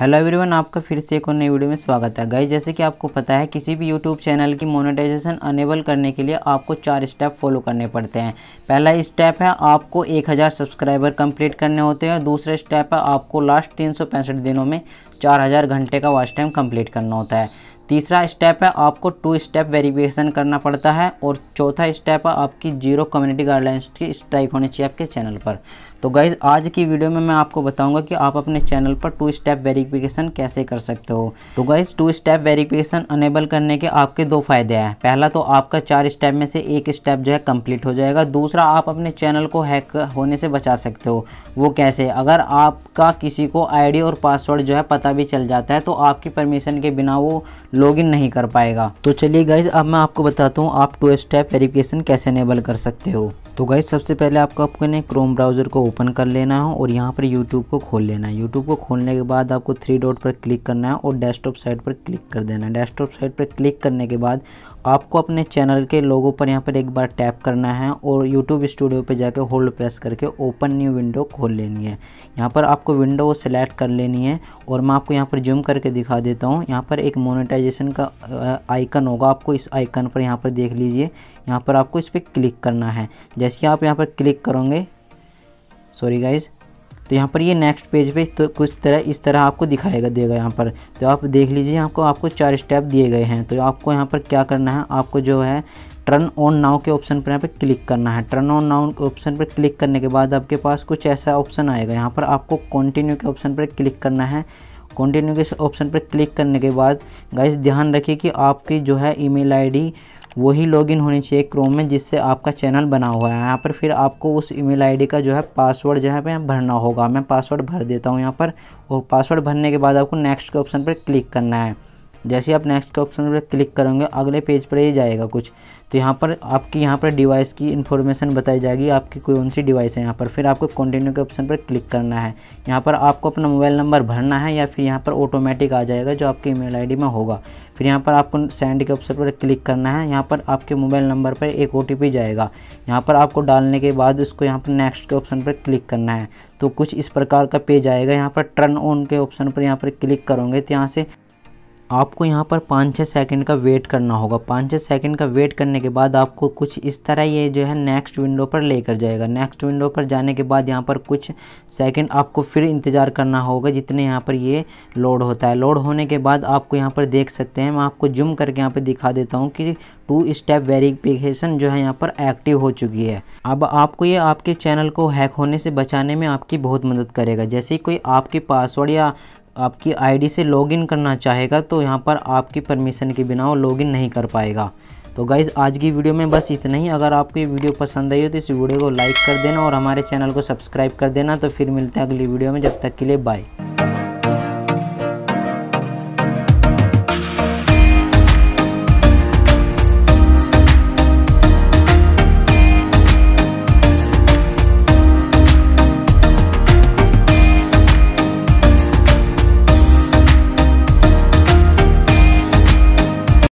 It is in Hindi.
हेलो एवरीवन, आपका फिर से एक और नई वीडियो में स्वागत है। गाइस, जैसे कि आपको पता है, किसी भी यूट्यूब चैनल की मोनेटाइजेशन अनेबल करने के लिए आपको चार स्टेप फॉलो करने पड़ते हैं। पहला स्टेप है, आपको 1000 सब्सक्राइबर कंप्लीट करने होते हैं। और दूसरा स्टेप है, आपको लास्ट तीन सौ पैंसठ दिनों में 4000 घंटे का वॉच टाइम कंप्लीट करना होता है। तीसरा स्टेप है, आपको टू स्टेप वेरिफिकेशन करना पड़ता है। और चौथा स्टेप है, आपकी ज़ीरो कम्युनिटी गाइडलाइंस की स्ट्राइक होनी चाहिए आपके चैनल पर। तो गाइज़ आज की वीडियो में मैं आपको बताऊँगा कि आप अपने चैनल पर टू स्टेप वेरिफिकेशन कैसे कर सकते हो। तो guys two step verification enable करने के आपके दो फ़ायदे हैं। पहला तो आपका चार स्टेप में से एक स्टेप जो है कंप्लीट हो जाएगा। दूसरा, आप अपने चैनल को हैक होने से बचा सकते हो। वो कैसे? अगर आपका किसी को आईडी और पासवर्ड जो है पता भी चल जाता है तो आपकी परमिशन के बिना वो लॉगिन नहीं कर पाएगा। तो चलिए गाइज़ अब मैं आपको बताता हूँ आप टू स्टेप वेरिफिकेशन कैसे अनेबल कर सकते हो। तो गाइज़ सबसे पहले आपको अपने क्रोम ब्राउज़र को ओपन कर लेना है और यहाँ पर यूट्यूब को खोल लेना है। यूट्यूब को खोलने के बाद आपको थ्री डॉट पर क्लिक करना है और डेस्कटॉप साइट पर क्लिक कर देना है। डेस्कटॉप साइट पर क्लिक करने के बाद आपको अपने चैनल के लोगों पर यहाँ पर एक बार टैप करना है और यूट्यूब स्टूडियो पर जाकर होल्ड प्रेस करके ओपन न्यू विंडो खोल लेनी है। यहाँ पर आपको विंडो सेलेक्ट कर लेनी है और मैं आपको यहाँ पर जूम करके दिखा देता हूँ। यहाँ पर एक मोनेटाइजेशन का आइकन होगा। आपको इस आइकन पर यहाँ पर देख लीजिए। यहाँ पर आपको इस पर क्लिक करना है। जैसे आप यहाँ पर क्लिक करोगे सॉरी गाइज़ तो यहाँ पर ये नेक्स्ट पेज पे तो कुछ तरह, इस तरह आपको दिखाएगा, देगा यहाँ पर। तो आप देख लीजिए, यहाँ को आपको चार स्टेप दिए गए हैं। तो आपको यहाँ पर क्या करना है, आपको जो है टर्न ऑन नाउ के ऑप्शन पर यहाँ पर क्लिक करना है। टर्न ऑन नाउ ऑप्शन पर क्लिक करने के बाद आपके पास कुछ ऐसा ऑप्शन आएगा। यहाँ पर आपको कंटिन्यू के ऑप्शन पर क्लिक करना है। कंटिन्यू के ऑप्शन पर क्लिक करने के बाद गाइस ध्यान रखिए कि आपकी जो है ईमेल आईडी वही लॉगिन होनी चाहिए क्रोम में, जिससे आपका चैनल बना हुआ है। यहाँ पर फिर आपको उस ईमेल आईडी का जो है पासवर्ड जो है भरना होगा। मैं पासवर्ड भर देता हूँ यहाँ पर और पासवर्ड भरने के बाद आपको नेक्स्ट के ऑप्शन पर क्लिक करना है। जैसे आप नेक्स्ट के ऑप्शन पर क्लिक करोगे अगले पेज पर ही जाएगा कुछ तो यहाँ पर आपकी यहाँ पर डिवाइस की इन्फॉर्मेशन बताई जाएगी आपकी कौन सी डिवाइस है यहाँ पर फिर आपको कंटिन्यू के ऑप्शन पर क्लिक करना है यहाँ पर आपको अपना मोबाइल नंबर भरना है या फिर यहाँ पर ऑटोमेटिक आ जाएगा जो आपकी ईमेल आईडी में होगा फिर यहाँ पर आपको सेंड के ऑप्शन पर क्लिक करना है यहाँ पर आपके मोबाइल नंबर पर एक ओटीपी जाएगा यहाँ पर आपको डालने के बाद उसको यहाँ पर नेक्स्ट के ऑप्शन पर क्लिक करना है तो कुछ इस प्रकार का पेज आएगा यहाँ पर टर्न ऑन के ऑप्शन पर यहाँ पर क्लिक करोगे तो यहाँ से आपको यहाँ पर पाँच छः सेकंड का वेट करना होगा। पाँच छः सेकंड का वेट करने के बाद आपको कुछ इस तरह ये जो है नेक्स्ट विंडो पर लेकर जाएगा। नेक्स्ट विंडो पर जाने के बाद यहाँ पर कुछ सेकंड आपको फिर इंतज़ार करना होगा जितने यहाँ पर ये लोड होता है। लोड होने के बाद आपको यहाँ पर देख सकते हैं। मैं आपको जुम करके यहाँ पर दिखा देता हूँ कि टू स्टेप वेरिफिकेशन जो है यहाँ पर एक्टिव हो चुकी है। अब आपको ये आपके चैनल को हैक होने से बचाने में आपकी बहुत मदद करेगा। जैसे कोई आपके पासवर्ड या आपकी आईडी से लॉगिन करना चाहेगा तो यहाँ पर आपकी परमिशन के बिना वो लॉगिन नहीं कर पाएगा। तो गाइज़ आज की वीडियो में बस इतना ही। अगर आपको ये वीडियो पसंद आई हो तो इस वीडियो को लाइक कर देना और हमारे चैनल को सब्सक्राइब कर देना। तो फिर मिलते हैं अगली वीडियो में। जब तक के लिए बाय